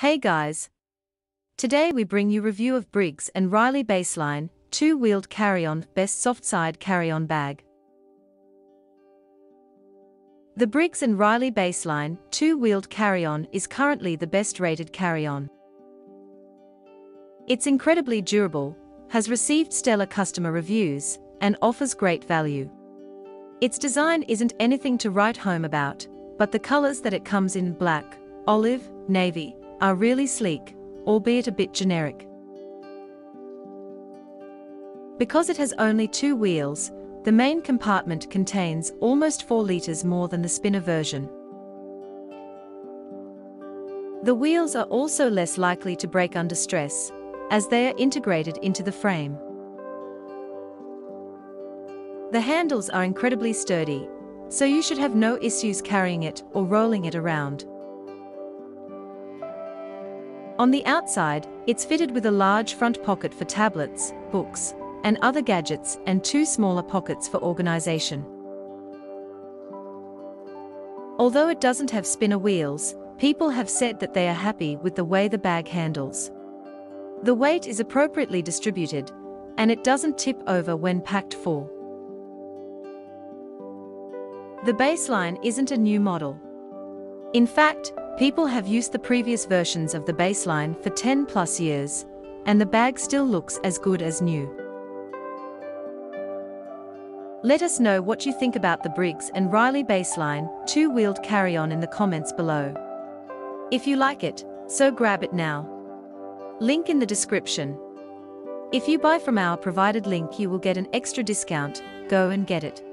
Hey guys! Today we bring you review of Briggs & Riley Baseline, two-wheeled carry-on, best soft-side carry-on bag. The Briggs & Riley Baseline, two-wheeled carry-on is currently the best-rated carry-on. It's incredibly durable, has received stellar customer reviews, and offers great value. Its design isn't anything to write home about, but the colors that it comes in black, olive, navy, are really sleek, albeit a bit generic. Because it has only two wheels, the main compartment contains almost 4 litres more than the spinner version. The wheels are also less likely to break under stress, as they are integrated into the frame. The handles are incredibly sturdy, so you should have no issues carrying it or rolling it around. On the outside, it's fitted with a large front pocket for tablets, books, and other gadgets and two smaller pockets for organization. Although it doesn't have spinner wheels, people have said that they are happy with the way the bag handles. The weight is appropriately distributed, and it doesn't tip over when packed full. The baseline isn't a new model. In fact, People have used the previous versions of the baseline for 10 plus years, and the bag still looks as good as new. Let us know what you think about the Briggs & Riley baseline, two-wheeled carry-on in the comments below. If you like it, so grab it now. Link in the description. If you buy from our provided link you will get an extra discount, go and get it.